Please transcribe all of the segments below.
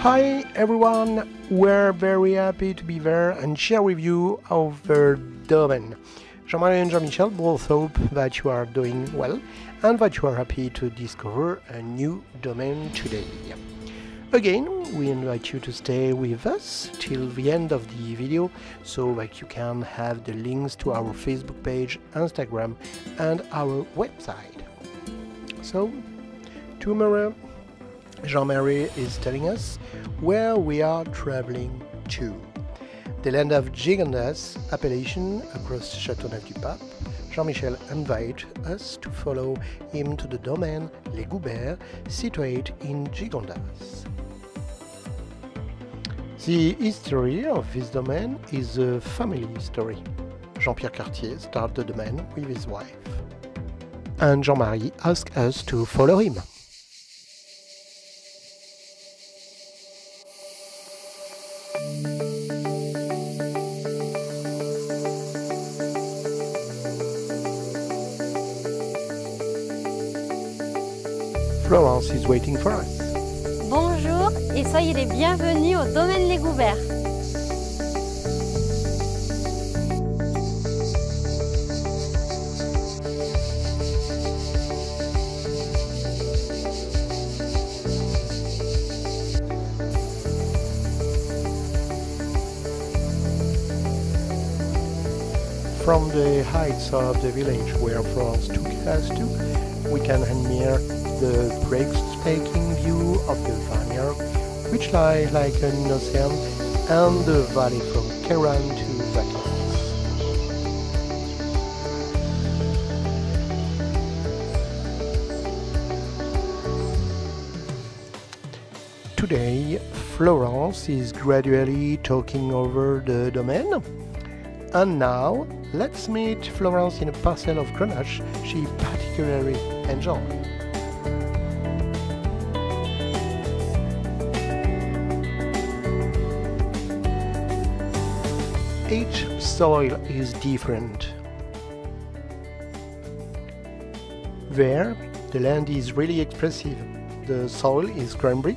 Hi everyone, we're very happy to be there and share with you our domain. Jean-Marie and Jean-Michel both hope that you are doing well and that you are happy to discover a new domain today. Again, we invite you to stay with us till the end of the video so that you can have the links to our Facebook page, Instagram and our website. So, tomorrow Jean-Marie is telling us where we are traveling to. The land of Gigondas appellation across Châteauneuf-du-Pape. Jean-Michel invites us to follow him to the domain Les Goubert, situated in Gigondas. The history of this domain is a family story. Jean-Pierre Cartier started the domain with his wife. And Jean-Marie asked us to follow him. Florence is waiting for us. Bonjour et soyez les bienvenus au domaine Les Goubert. From the heights of the village where Florence took us to, we can admire the breathtaking view of the vineyard, which lies like an ocean, and the valley from Cairanne to Vacans. Today, Florence is gradually talking over the domain. And now, let's meet Florence in a parcel of Grenache she particularly enjoys. each soil is different. There, the land is really expressive. The soil is cranberry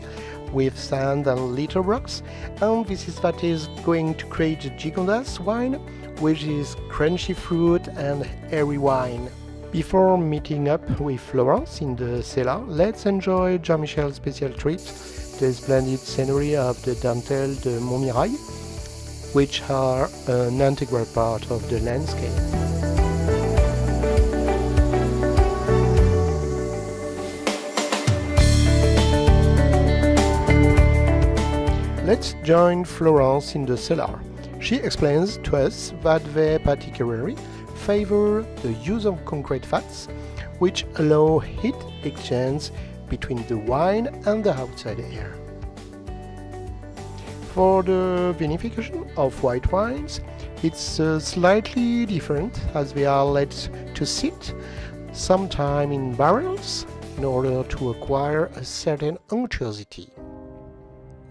with sand and little rocks, and this is what is going to create the Gigondas wine, which is crunchy fruit and airy wine. Before meeting up with Florence in the cellar, let's enjoy Jean-Michel's special treat, the splendid scenery of the Dentelles de Montmirail, which are an integral part of the landscape. Let's join Florence in the cellar. She explains to us that they particularly favor the use of concrete vats, which allow heat exchange between the wine and the outside air. For the vinification of white wines, it's uh, slightly different as they are let to sit, sometime in barrels, in order to acquire a certain unctuosity.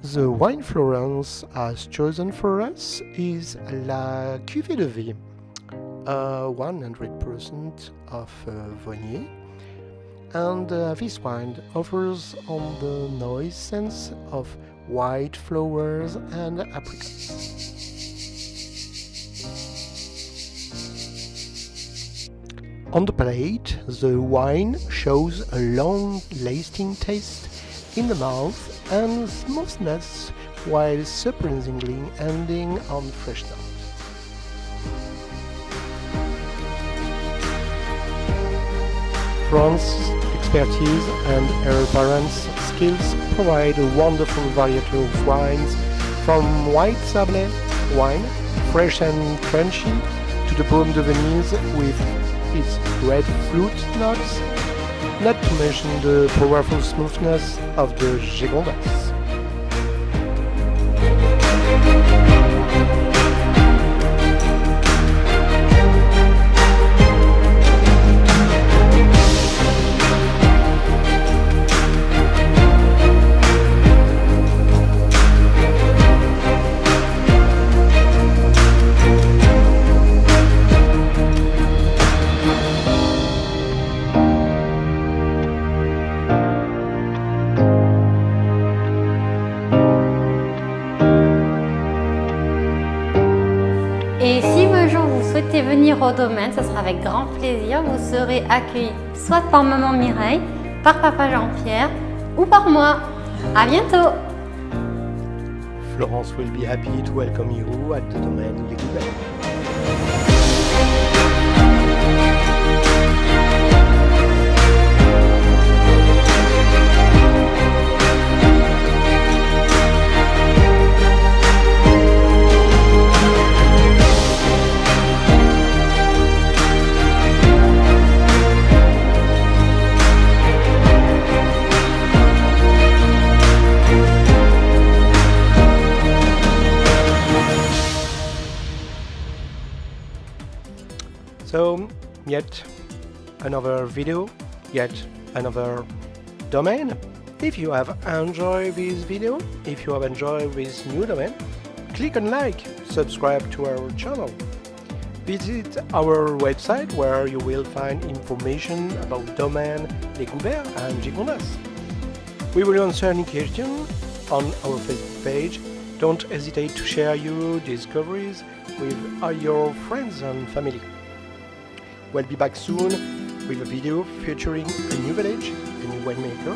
The wine Florence has chosen for us is La Cuvée de Vie, uh, 100% of uh, Viognier, and uh, this wine offers on the noise sense of white flowers and apricots. On the plate, the wine shows a long-lasting taste in the mouth and smoothness while surprisingly ending on fresh note. France's expertise and her parents' skills provide a wonderful variety of wines from white Sablet wine, fresh and crunchy, to the Beaumes de Venise with its red fruit notes, not to mention the powerful smoothness of the Gigondas. Souhaitez venir au domaine, ce sera avec grand plaisir. Vous serez accueillis soit par maman Mireille, par papa Jean-Pierre ou par moi. À bientôt Florence will be happy to welcome you at the domaine Les So, yet another video, yet another domain. If you have enjoyed this video, if you have enjoyed this new domain, click on like, subscribe to our channel. Visit our website where you will find information about domain Les Goubert and Gigondas. We will answer any question on our Facebook page. Don't hesitate to share your discoveries with your friends and family. We'll be back soon with a video featuring a new village, a new winemaker,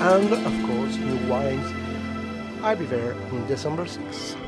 and of course new wines. I'll be there on December 6th.